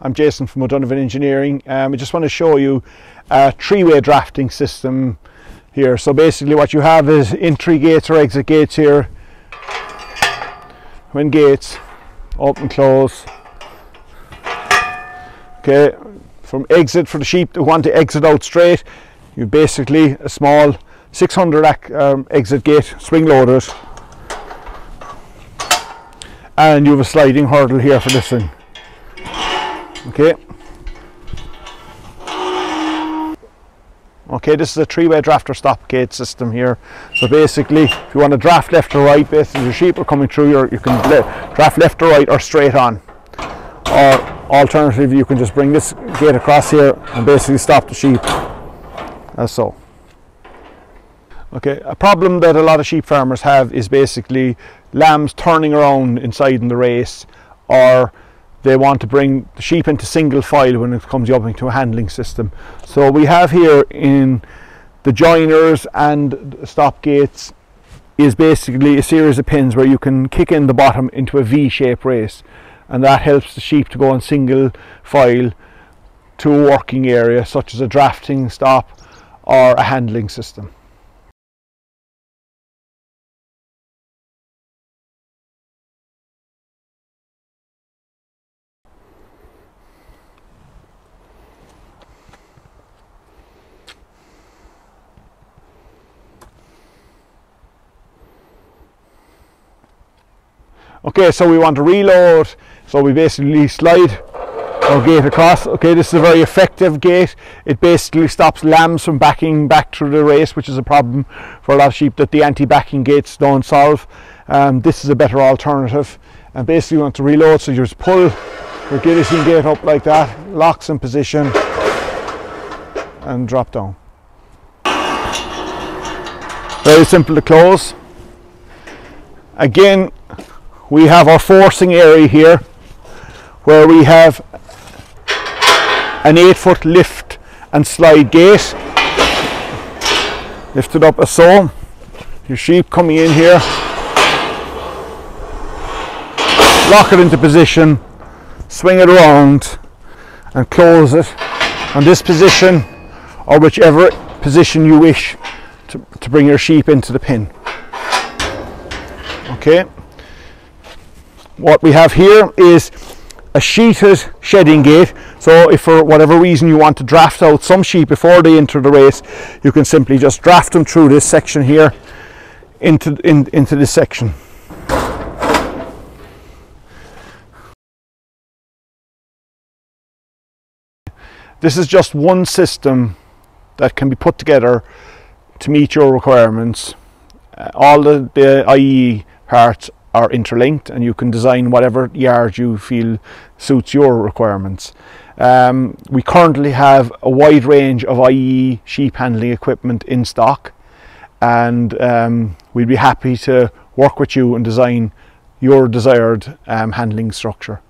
I'm Jason from O'Donovan Engineering. Um, I just want to show you a three-way drafting system here. So basically what you have is entry gates or exit gates here. When gates, open, close. Okay, from exit for the sheep that want to exit out straight, you basically a small 600 um, exit gate, swing loaders. And you have a sliding hurdle here for this thing okay. Okay this is a three-way drafter stop gate system here. So basically if you want to draft left or right basically your sheep are coming through you can draft left or right or straight on. Or alternatively you can just bring this gate across here and basically stop the sheep. As so okay a problem that a lot of sheep farmers have is basically lambs turning around inside in the race or they want to bring the sheep into single file when it comes up into a handling system. So we have here in the joiners and stop gates is basically a series of pins where you can kick in the bottom into a V-shaped race and that helps the sheep to go in single file to a working area such as a drafting stop or a handling system. Okay, so we want to reload. So we basically slide our gate across. Okay, this is a very effective gate. It basically stops lambs from backing back through the race, which is a problem for a lot of sheep that the anti-backing gates don't solve. Um, this is a better alternative. And basically you want to reload, so you just pull your guillotine gate up like that, locks in position, and drop down. Very simple to close. Again, we have our forcing area here where we have an 8 foot lift and slide gate lift it up as so your sheep coming in here. Lock it into position swing it around and close it. On this position or whichever position you wish to, to bring your sheep into the pin. Okay what we have here is a sheeted shedding gate. So if for whatever reason you want to draft out some sheep before they enter the race you can simply just draft them through this section here into in, into this section. This is just one system that can be put together to meet your requirements. Uh, all the, the IAE parts are interlinked and you can design whatever yard you feel suits your requirements. Um, we currently have a wide range of IAE sheep handling equipment in stock and um, we'd be happy to work with you and design your desired um, handling structure.